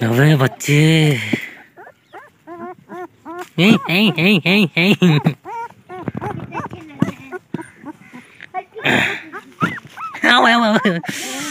No way, but Hey, hey, hey, hey, hey. Oh, well, well.